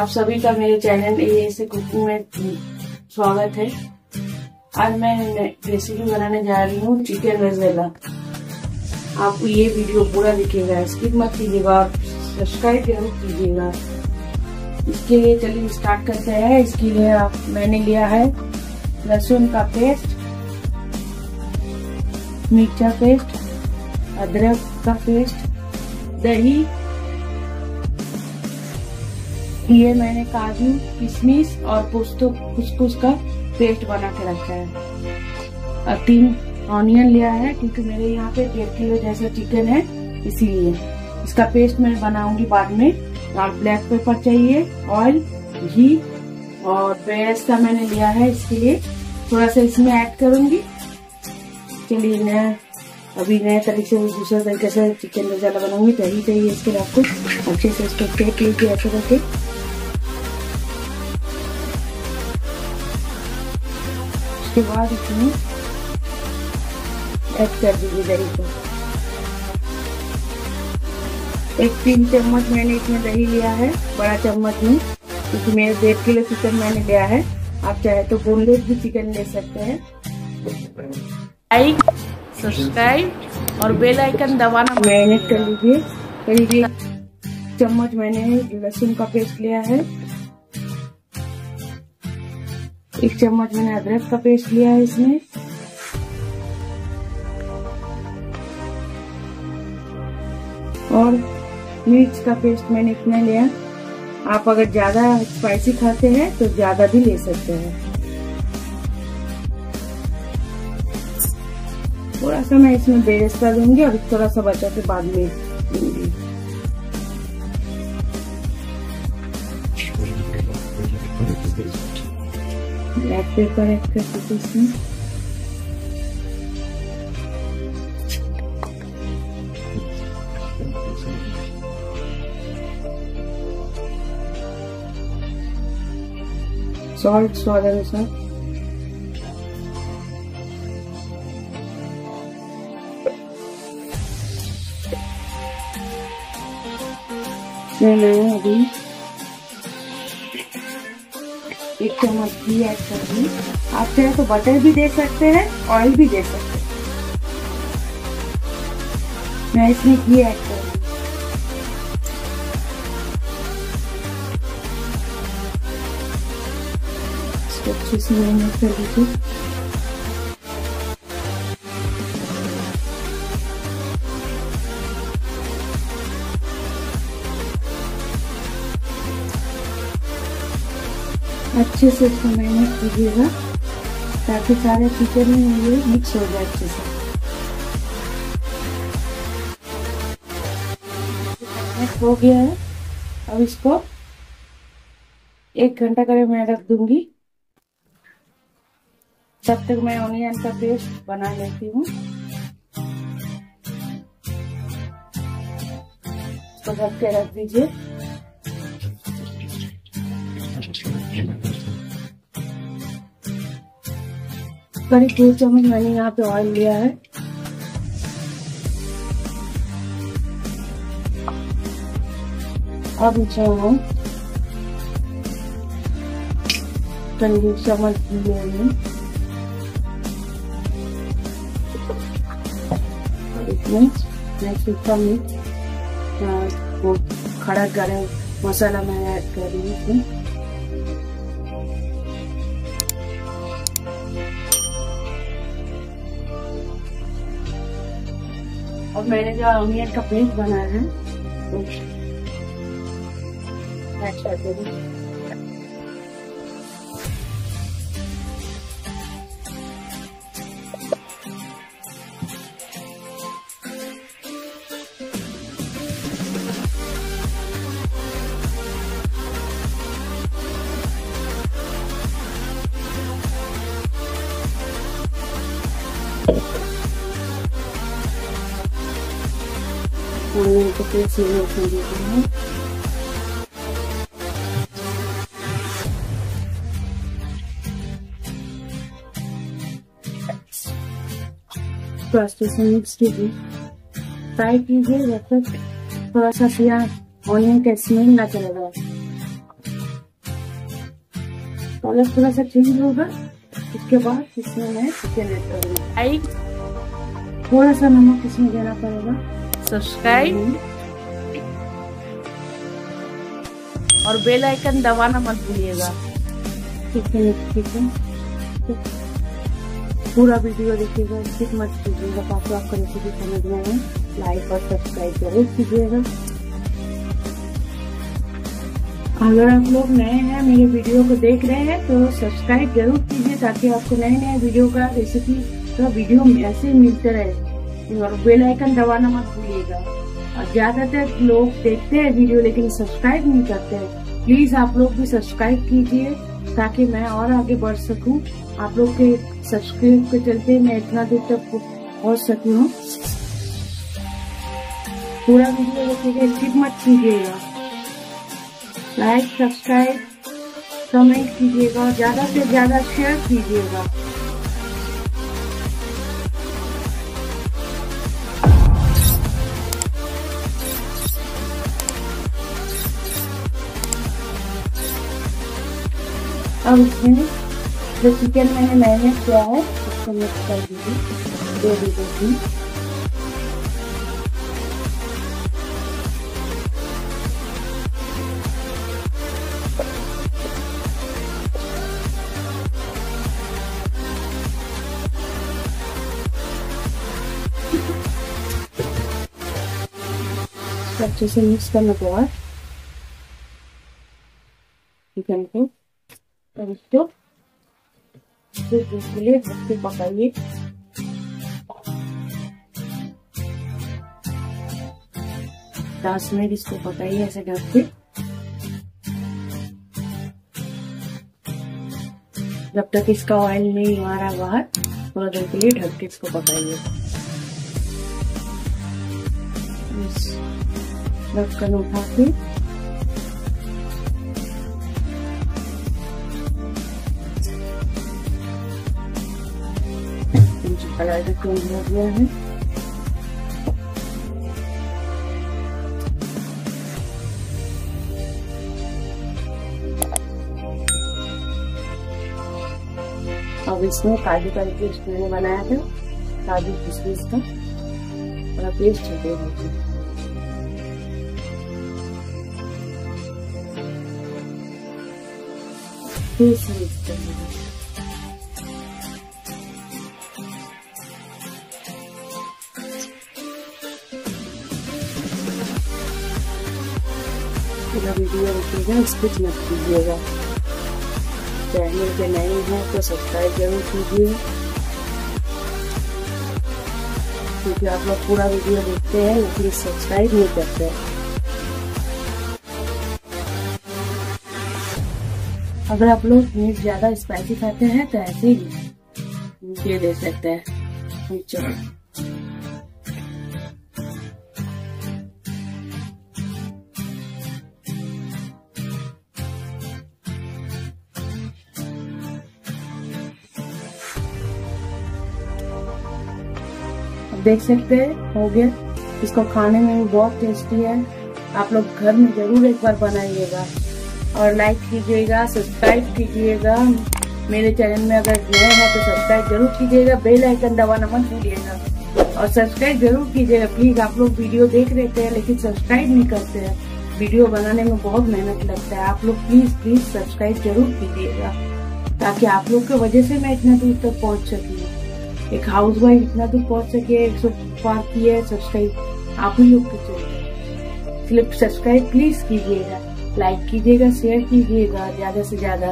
आप सभी का मेरे चैनल ए से कुकिंग में स्वागत है। आज मैं रेसिपी बनाने जा रही हूँ चिकन रजेला आपको ये वीडियो पूरा देखिएगा, स्किप मत कीजिएगा और सब्सक्राइब ज़रूर कीजिएगा। इसके लिए चलिए स्टार्ट करते हैं। इसके लिए आप, मैंने लिया है लहसुन का पेस्ट मिर्चा पेस्ट अदरक का पेस्ट दही ये मैंने काजू किशमिश और पुस्तो कुछ का पेस्ट बना के रखा है। और तीन ऑनियन लिया है, क्योंकि मेरे यहाँ पे डेढ़ किलो जैसा चिकन है, इसीलिए इसका पेस्ट मैं बनाऊँगी बाद में। और ब्लैक पेपर चाहिए ऑयल घी और बेस्ट का मैंने लिया है इसके लिए। थोड़ा सा इसमें ऐड करूँगी। चलिए मैं अभी नए तरीके से दूसरे तरीके से चिकन मसाला बनाऊँगी। दही चाहिए इसके लिए आपको अच्छे से इसको लीजिए ऐसे करके उसके बाद इसमें ऐड कर दीजिए दही को। एक तीन चम्मच मैंने इसमें दही लिया है बड़ा चम्मच में क्योंकि मेरे डेढ़ किलो चिकन मैंने लिया है। आप चाहे तो बोनलेस भी चिकन ले सकते हैं। लाइक सब्सक्राइब और बेल आइकन दबाना मैरिनेट कर लीजिए। करीब चम्मच मैंने लहसुन का पेस्ट लिया है। एक चम्मच मैंने अदरक का पेस्ट लिया है इसमें। और मिर्च का पेस्ट मैंने इतना लिया। आप अगर ज़्यादा स्पाइसी खाते हैं तो ज़्यादा भी ले सकते हैं। थोड़ा सा मैं इसमें बेरेस्ता दूँगी और थोड़ा सा बचा के बाद में दूँगी। ऐड कर दीजिए इसमें सॉल्ट स्वाद अनुसार मैं अभी एक चम्मच घी ऐड कर दी। आप चाहे तो बटर भी दे सकते हैं ऑयल भी दे सकते हैं। मैं इसमें घी ऐड कर दी। अच्छे से मैरिनेट कर लीजिए। अच्छे से इसको मैरिनेट कीजिएगा ताकि सारे चिकन में ये मिक्स हो जाए अच्छे से। हो गया है। अब इसको एक घंटा करे मैं रख दूँगी। तब तक मैं ऑनियन का पेस्ट बना लेती हूँ। इसको ढक के रख दीजिए। करीब दो चम्मच मैंने यहाँ पे ऑयल लिया है। अब इसमें करीब चम्मच मिर्च खड़ा गरम मसाला मैं ऐड कर रही हूँ। और मैंने जो ऑनियन का पेस्ट बनाया है तो ऐड कर दूँगी देते हैं तो अच्छे मिक्स कीजिए फ्राई कीजिए थोड़ा सा प्याज ऑनियन स्मेल ना चला जाए कलर थोड़ा सा चेंज होगा उसके बाद इसमें मैं चिकन ऐड थोड़ा सा नमक इसमें देना पड़ेगा सब्सक्राइब और बेल आइकन दबाना मत भूलिएगा। ठीक है ठीक है। पूरा वीडियो देखिएगा सिर्फ़ मत कीजिएगा, ताकि आपको रेसिपी समझ में आए लाइक और सब्सक्राइब ज़रूर कीजिएगा। अगर आप लोग नए हैं, मेरे वीडियो को देख रहे हैं तो सब्सक्राइब ज़रूर कीजिए, ताकि आपको नए नए वीडियो का रेसिपी का वीडियो ऐसे मिलते रहे। और बेल आइकन दबाना मत भूलिएगा। और ज़्यादातर लोग देखते हैं वीडियो, लेकिन सब्सक्राइब नहीं करते हैं। प्लीज़ आप लोग भी सब्सक्राइब कीजिए, ताकि मैं और आगे बढ़ सकूँ। आप लोग के सब्सक्राइब के चलते मैं इतना दूर तक पहुँच सकी हूँ। पूरा वीडियो देखिएगा, स्किप मत कीजिएगा। लाइक, सब्सक्राइब, कमेंट कीजिएगा ज़्यादा से ज़्यादा शेयर कीजिएगा। अब इसमें जो चिकन मैंने मैरिनेट किया है, उसको मिक्स कर दीजिए दे दीजिए अच्छे से मिक्स करने के बाद चिकन को और इसको के लिए ढक पकाइए दस मिनट इसको पकाइए ऐसे ढक के जब तक इसका ऑयल नहीं रहा बाहर थोड़ा देर के लिए ढक के इसको पकाइए ढक्कन उठा के कलर भी चेंज हो गया है अब इसमें काजू का पेस्ट मैंने बनाया था काजू किशमिश का पूरा पेस्ट है फिर से मिक्स कर पूरा वीडियो देखिएगा स्किप मत कीजिएगा। चैनल के नए हैं तो सब्सक्राइब ज़रूर कीजिए। क्योंकि आप लोग पूरा वीडियो देखते हैं लेकिन सब्सक्राइब नहीं करते। अगर आप लोग मीट ज़्यादा स्पाइसी खाते हैं तो ऐसे ही ये दे सकते हैं। देख सकते हैं, हो गया। इसको खाने में भी बहुत टेस्टी है। आप लोग घर में ज़रूर एक बार बनाइएगा। और लाइक कीजिएगा सब्सक्राइब कीजिएगा। मेरे चैनल में अगर नए हैं तो सब्सक्राइब ज़रूर कीजिएगा बेल आइकन दबाना मत भूलिएगा। और सब्सक्राइब ज़रूर कीजिएगा प्लीज़ आप लोग वीडियो देख लेते हैं, लेकिन सब्सक्राइब नहीं करते हैं। वीडियो बनाने में बहुत मेहनत लगता है। आप लोग प्लीज़ प्लीज़ सब्सक्राइब ज़रूर कीजिएगा, ताकि आप लोग की वजह से मैं इतना दूर तक पहुँच सकी। एक हाउस वाइफ इतना दूर पहुँच सके एक सौ पार की है सब्सक्राइब आप ही लोग के चलिए सब्सक्राइब प्लीज़ कीजिएगा लाइक कीजिएगा शेयर कीजिएगा, ज़्यादा से ज़्यादा।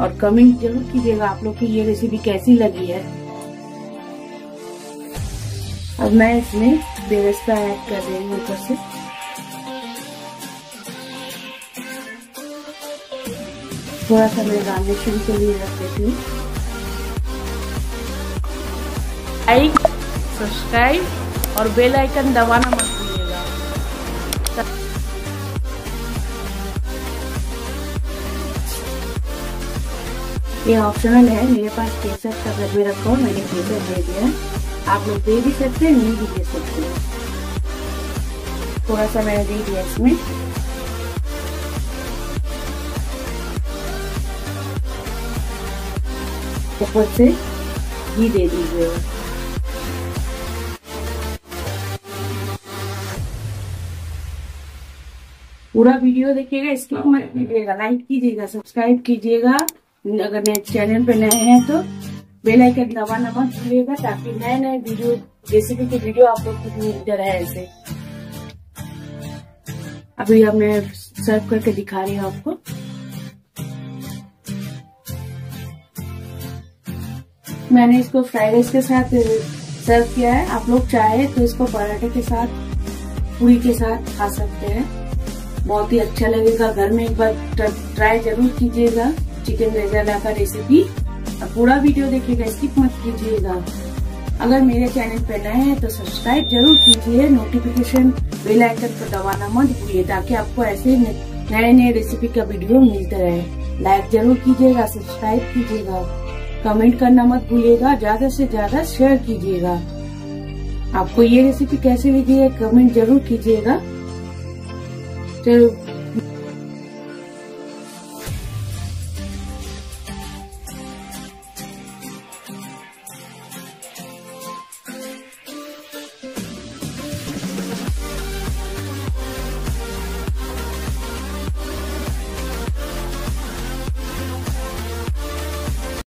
और कमेंट ज़रूर कीजिएगा आप लोग की ये रेसिपी कैसी लगी है। अब मैं इसमें बेरस्ता ऐड कर रही हूँ ऊपर से। थोड़ा सा मैं गार्निशिंग के लिए रख देती हूँ। लाइक सब्सक्राइब और बेल आइकन दबाना मत भूलिएगा। ये ऑप्शनल है, मेरे पास केसर का घर में रखा मैंने केसर दे दिया। आप लोग दे भी सकते हैं, नहीं भी दे सकते हैं। थोड़ा सा मैंने दे दिया इसमें। ऊपर से घी दे दीजिएगा। पूरा वीडियो देखिएगा स्किप मत कीजिएगा लाइक कीजिएगा सब्सक्राइब कीजिएगा। अगर नए चैनल पे नए हैं तो बेल आइकन दबाना मत भूलिएगा ताकि नए नए वीडियो रेसिपी के वीडियो आप लोग को मिलते रहे ऐसे। अभी अब मैं सर्व करके दिखा रही हूँ आपको। मैंने इसको फ्राइड राइस के साथ सर्व किया है। आप लोग चाहे तो इसको पराठे के साथ पूरी के साथ खा सकते हैं। बहुत ही अच्छा लगेगा। घर में एक बार ट्राई ज़रूर कीजिएगा। चिकन रेजाला का रेसिपी और पूरा वीडियो देखिएगा स्किप मत कीजिएगा। अगर मेरे चैनल पर नए हैं तो सब्सक्राइब ज़रूर कीजिए। नोटिफिकेशन बेल आइकन पर दबाना मत भूलिए, ताकि आपको ऐसे नए नए रेसिपी का वीडियो मिलते रहे। लाइक ज़रूर कीजिएगा सब्सक्राइब कीजिएगा। कमेंट करना मत भूलिएगा, ज़्यादा से ज़्यादा शेयर कीजिएगा। आपको ये रेसिपी कैसी लगी है कमेंट ज़रूर कीजिएगा। 就是